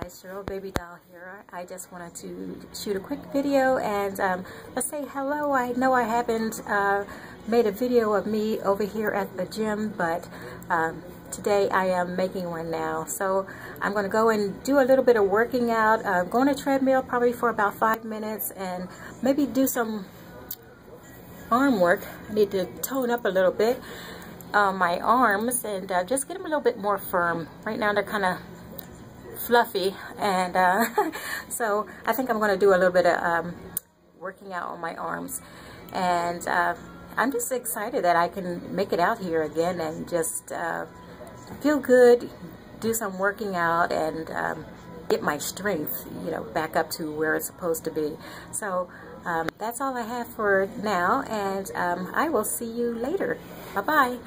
guys, Shirl Baby Doll here. I just wanted to shoot a quick video and um, let's say hello. I know I haven't uh, made a video of me over here at the gym, but um, today I am making one now. So I'm going to go and do a little bit of working out. I'm going to treadmill probably for about five minutes and maybe do some arm work. I need to tone up a little bit. Uh, my arms and uh, just get them a little bit more firm. Right now they're kind of fluffy and uh, so I think I'm going to do a little bit of um, working out on my arms and uh, I'm just excited that I can make it out here again and just uh, feel good, do some working out and um, get my strength, you know, back up to where it's supposed to be. So um, that's all I have for now and um, I will see you later. Bye-bye.